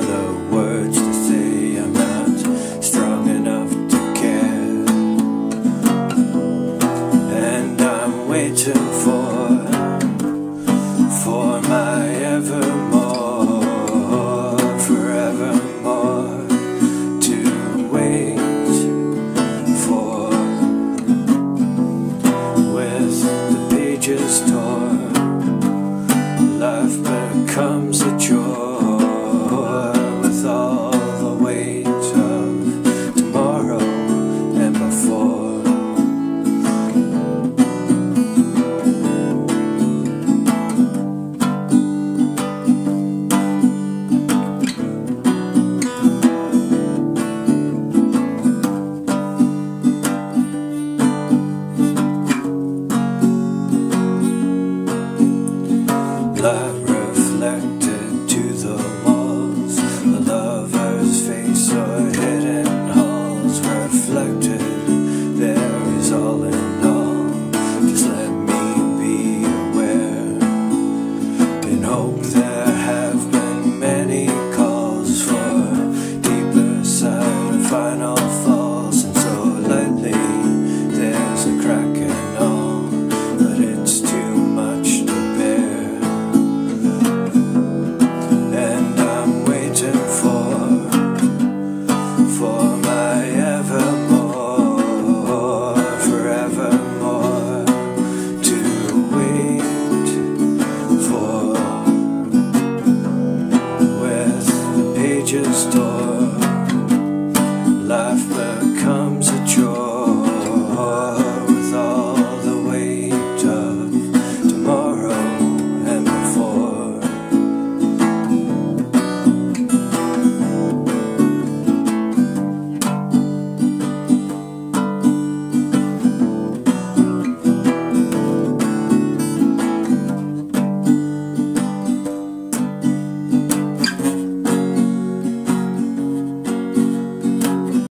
the words to say. I'm not strong enough to care. And I'm waiting for For my evermore Forevermore To wait for. With the pages blood reflected to the walls. A lover's face or hidden halls reflected. There is all in all. Just let me be aware and hope that. Start